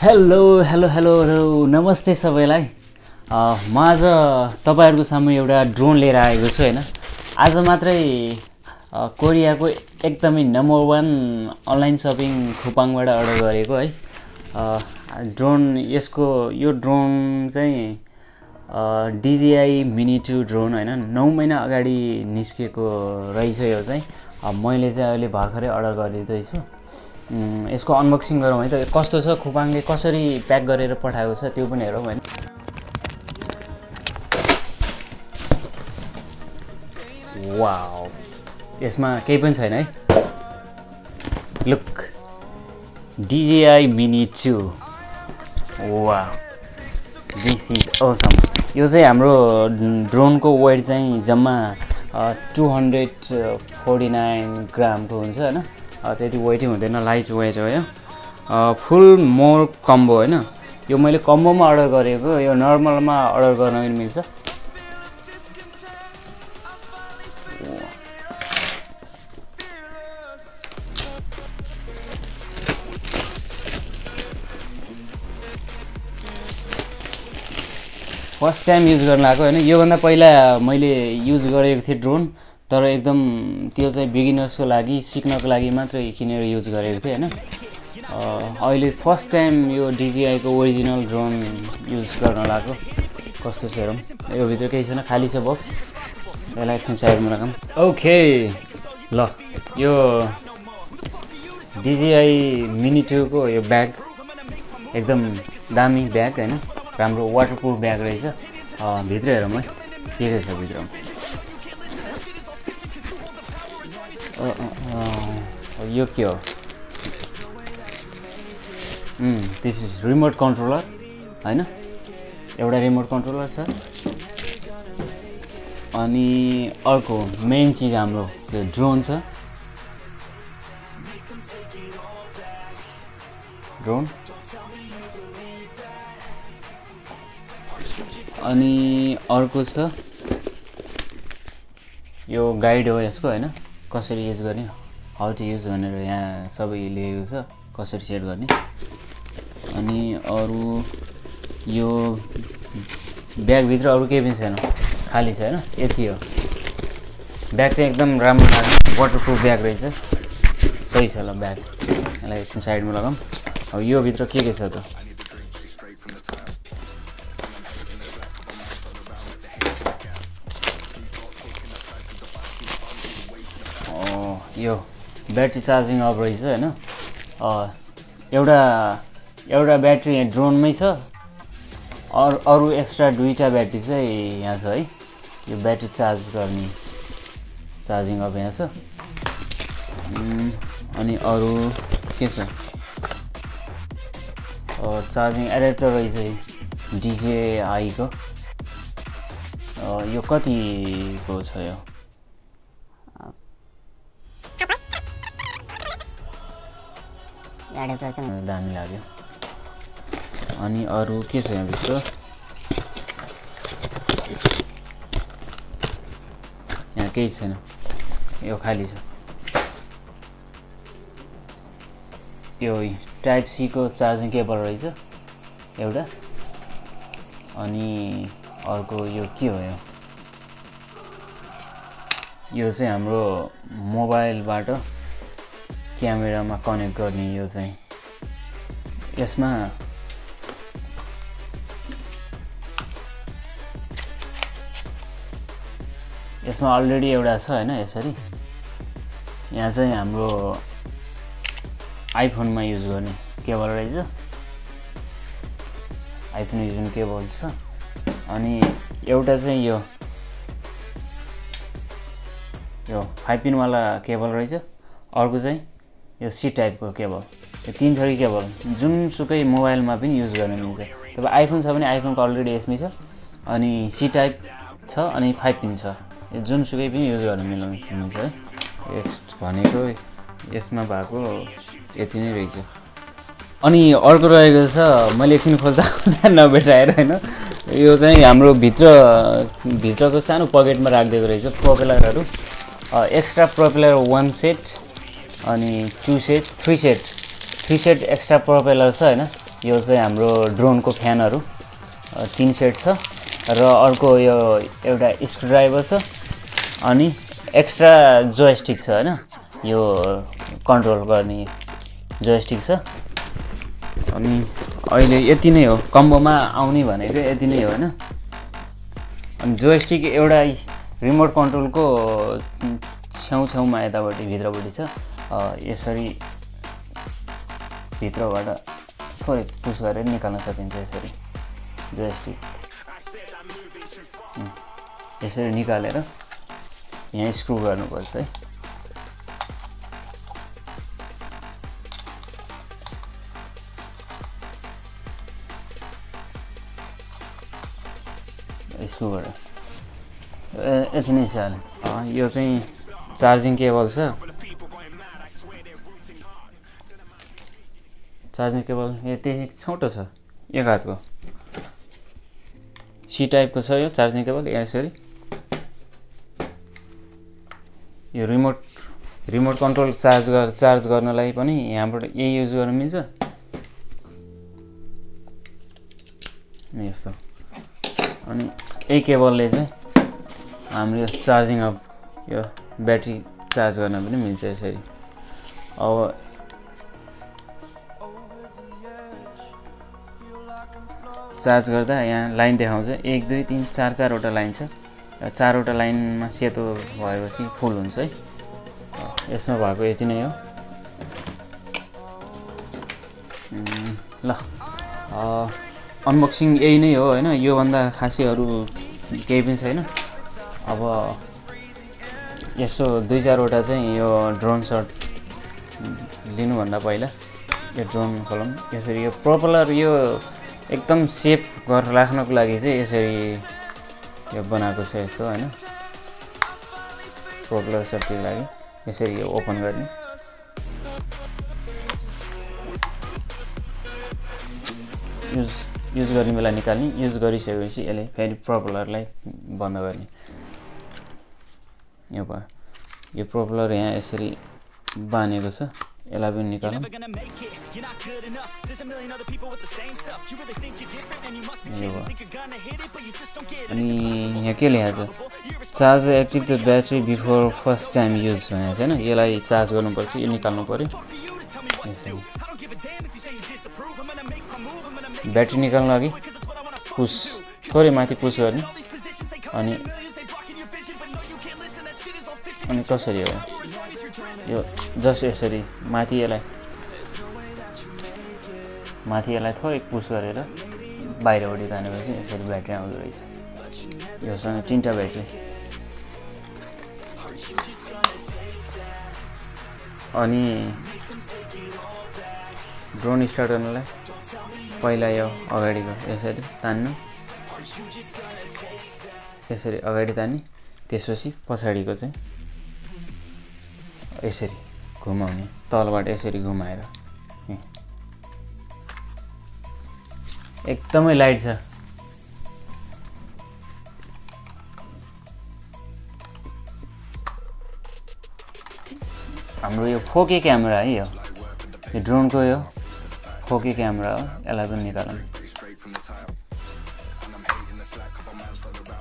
Hello hello hello hello नमस्ते सबैलाई। म आज तपाईँहरूको सामु एउटा ड्रोन लिएर आएको छु होइन? आज मात्रै कोरियाको एकदमै नम्बर वान अनलाइन सपिङ खुपाङबाट अर्डर गरेको है। ड्रोन यसको यो ड्रोन चाहिँ डिजिआई मिनी टू ड्रोन होइन? नौ महिना अगाडि निस्केको रहेछ यो चाहिँ। मैले चाहिँ अहिले भर्खरै अर्डर गरिदिँदैछु। यसको अनबक्सिङ गरौँ है त। कस्तो छ खुपाङले? कसरी प्याक गरेर पठाएको छ त्यो पनि हेरौँ होइन वाउ। यसमा केही पनि छैन है। लुक। डिजिआई मिनी टू वा दिस इज असम यो चाहिँ हाम्रो ड्रोनको वेट चाहिँ जम्मा टु हन्ड्रेड फोर्टी नाइन ग्रामको हुन्छ होइन। त्यति वेटै हुँदैन लाइट वेट हो फुल मोर कम्बो होइन? यो मैले कम्बोमा अर्डर गरेको यो नर्मलमा अर्डर गर्न पनि मिल्छ। फर्स्ट टाइम युज गर्न आएको होइन? योभन्दा पहिला मैले युज गरेको थिएँ ड्रोन तर एकदम त्यो चाहिँ बिगिनर्सको लागि सिक्नको लागि मात्रै किनेर युज गरेको थिएँ होइन? अहिले फर्स्ट टाइम यो डिजिआईको ओरिजिनल ड्रोन युज गर्न लागेको। कस्तो छ हेरौँ। योभित्र केही छैन खाली छ बक्स यसलाई एकछिन साइडमा राखौँ ओके ल यो डिजिआई मिनी टूको यो ब्याग एकदम दामी ब्याग होइन? राम्रो वाटरप्रुफ ब्याग रहेछ। भित्र हेरौँ है। के के छ भित्र यो के हो? दिस इज रिमोट कन्ट्रोलर होइन? एउटा रिमोट कन्ट्रोलर छ। अनि अर्को मेन चिज हाम्रो त्यो ड्रोन छ। ड्रोन अनि अर्को छ। यो गाइड हो यसको होइन? कसरी युज गर्ने? हाउ टु युज भनेर यहाँ सबै लेखेको छ कसरी सेट गर्ने? अनि अरू यो ब्यागभित्र अरू केही पनि छैन खाली छ होइन यति हो। ब्याग चाहिँ एकदम राम्रो लाग्यो वाटरप्रुफ ब्याग रहेछ। सही छ ल ब्याग यसलाई एकछिन साइडमा लगाऊँ। अब यो भित्र के के छ त? यो ब्याट्री चार्जिङ अफ रहेछ होइन। एउटा एउटा ब्याट्री ड्रोनमै छ। अरू अरू एक्स्ट्रा दुईवटा ब्याट्री चाहिँ यहाँ छ है। यो ब्याट्री चार्ज गर्ने चार्जिङ अफ यहाँ छ। अनि अरू के छ? चार्जिङ एडेप्टर रहेछ डिजेआईको। यो कतिको छ यो? दामी लाग्यो। अनि अरू के छ यहाँभित्र यहाँ केही छैन। यो खाली छ। यो टाइप सीको चार्जिङ केबल रहेछ एउटा। अनि अर्को यो के हो यो? यो चाहिँ हाम्रो मोबाइलबाट क्यामेरामा कनेक्ट गर्ने यो चाहिँ। यसमा यसमा अलरेडी एउटा छ होइन यसरी। यहाँ चाहिँ हाम्रो आइफोनमा युज गर्ने केबल रहेछ। आइफोन युज गर्ने केबल छ। अनि एउटा चाहिँ यो यो फाइभ पिनवाला केबल रहेछ। अर्को चाहिँ यो सी टाइपको केबल यो तिन थरी केबल जुनसुकै मोबाइलमा पनि युज गर्न मिल्छ। तपाईँ आइफोन छ भने आइफोनको अलरेडी यसमै छ अनि सी टाइप छ अनि फाइभ पिन छ। यो जुनसुकै पनि युज गर्न मिल्नु मिल्छ है। भनेको यसमा भएको यति नै रहेछ। अनि अर्को रहेको छ मैले एकछिन खोज्दा खोज्दा नभेटाएर होइन? यो चाहिँ हाम्रो भित्र भित्रको सानो पकेटमा राखिदिएको रहेछ। प्रोपेलरहरू एक्स्ट्रा प्रोपेलर वान सेट अनि two set three set three set extra propeller छ होइन? यो चाहिँ हाम्रो ड्रोनको फ्यानहरू तिन सेट छ र अर्को यो एउटा स्क्रुड्राइभर छ अनि एक्स्ट्रा जोयस्टिक छ होइन? यो कन्ट्रोल गर्ने जोयस्टिक छ। अनि अहिले यति नै हो। कम्बोमा आउने भनेको यति नै हो होइन? अनि जोयस्टिक एउटा रिमोट कन्ट्रोलको छेउछेउमा यतापट्टि भित्रपट्टि छ। यसरी भित्रबाट थोरै पुस गरेर निकाल्न सकिन्छ यसरी जोयस्टिक उम्, यसरी निकालेर यहाँ स्क्रु गर्नुपर्छ है। स्क्रुबाट यति नै छ। यो चाहिँ चार्जिङ केबल छ। चार्जिङ केबल यति छोटो छ एक हातको। सी टाइपको छ यो चार्जिङ केबल यसरी यो रिमोट रिमोट कन्ट्रोल चार्ज गर चार्ज गर्नलाई पनि यहाँबाट यही युज गर्न मिल्छ। यस्तो। अनि यही केबलले चाहिँ हाम्रो यो चार्जिङ अफ यो ब्याट्री चार्ज गर्न पनि मिल्छ यसरी। अब चार्ज गर्दा यहाँ लाइन देखाउँछ। एक दुई तिन चार चारवटा लाइन छ। चारवटा लाइनमा सेतो भएपछि फुल हुन्छ है। यसमा भएको यति नै हो। ल। अनबक्सिङ यही नै हो होइन? योभन्दा खासै अरू केही पनि छैन। अब यसो दुई चारवटा चाहिँ यो ड्रोन सर्ट लिनुभन्दा पहिला। यो ड्रोन खोलौँ। यसरी यो प्रोपलर यो एकदम सेफ गरेर राख्नको लागि चाहिँ यसरी यो बनाएको छ यस्तो होइन? प्रोपलर सेफ्टीको लागि यसरी यो ओपन गर्ने। युज युज गर्ने बेला निकाल्ने युज गरिसकेपछि यसले फेरि प्रोपलरलाई बन्द गर्ने। यो भयो। यो प्रोपलर यहाँ यसरी बाँधेको छ। यसलाई पनि निकाल्नु अनि यहाँ के लेखा छ charger active the battery before first time use भयो होइन यसलाई चार्ज गर्नुपर्छ यो निकाल्नु पऱ्यो ब्याट्री निकाल्नु अघि पुस थोरै माथि पुस गर्ने अनि अनि कसरी हो? यो जस्ट यसरी माथि यसलाई माथि यसलाई थोरै पुस गरेर बाहिरपट्टि तानेपछि यसरी ब्याट्री आउँदो रहेछ। योसँग तिनवटा ब्याट्री अनि ड्रोन स्टार्ट गर्नलाई पहिला यो अगाडिको यसरी तान्नु। यसरी अगाडि तान्ने त्यसपछि पछाडिको चाहिँ यसरी घुमाउने तलबाट यसरी घुमाएर। एकदमै लाइट छ। हाम्रो यो फोके क्यामेरा है यो। यो ड्रोनको यो फोके क्यामेरा हो यसलाई पनि निकालौँ।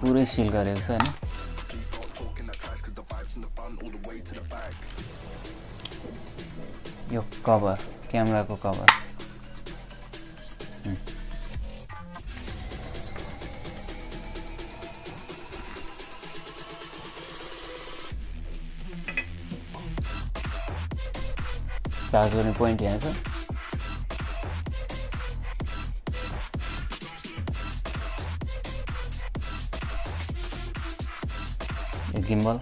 पुरै सिल गरेको छ होइन। यो कभर क्यामेराको कभर चार्ज गर्ने पोइन्ट यहाँ छ। गिम्बल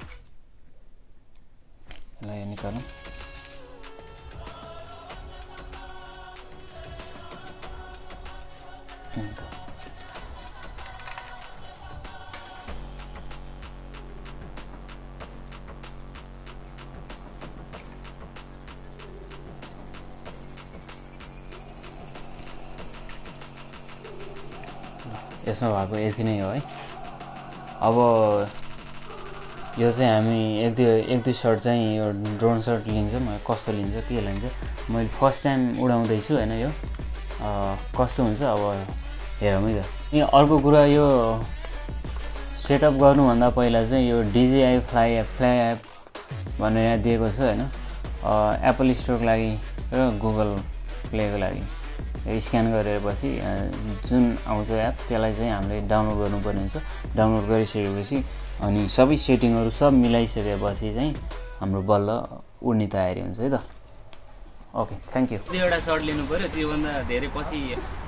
यसमा भएको यति नै हो है अब यो चाहिँ हामी एक दुई एक दुई सर्ट चाहिँ यो ड्रोन सर्ट लिन्छौँ कस्तो लिन्छ के लिन्छ मैले फर्स्ट टाइम उडाउँदैछु होइन यो कस्तो हुन्छ अब हेरौँ है त। अनि अर्को कुरा यो सेटअप गर्नुभन्दा पहिला चाहिँ यो DJI fly app fly app भनेर यहाँ दिएको छ होइन। एप्पल स्टोरको लागि र गुगल प्लेको लागि। स्क्यान गरेपछि जुन आउँछ एप त्यसलाई चाहिँ हामीले डाउनलोड गर्नुपर्ने हुन्छ। डाउनलोड गरिसकेपछि अनि सबै सेटिङहरू सब मिलाइसकेपछि चाहिँ हाम्रो बल्ल उड्ने तयारी हुन्छ है त। ओके थ्याङ्क यू एउटा सर्ट लिनु पऱ्यो त्योभन्दा धेरै पछि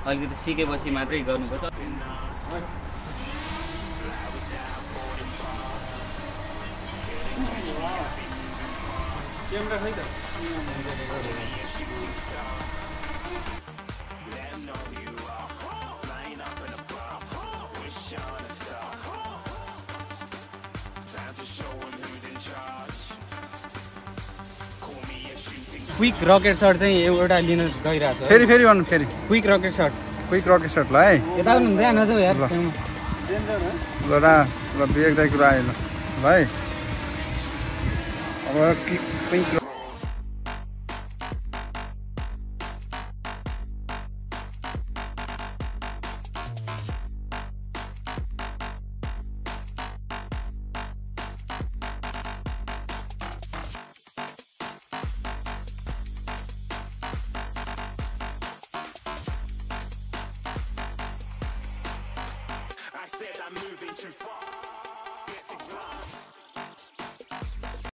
अलिकति सिकेपछि मात्रै गर्नुपर्छ। क्विक रकेट सर्ट चाहिँ एउटा लिन गइरहेको छ। फेरि फेरि भन्नु फेरि। Quick rocket shot quick rocket shot ल है। यता हुँदैन नजाऊ यार ल। रा ल बेग्दै कुरा आयो ल। है। अब quick said I'm moving too far.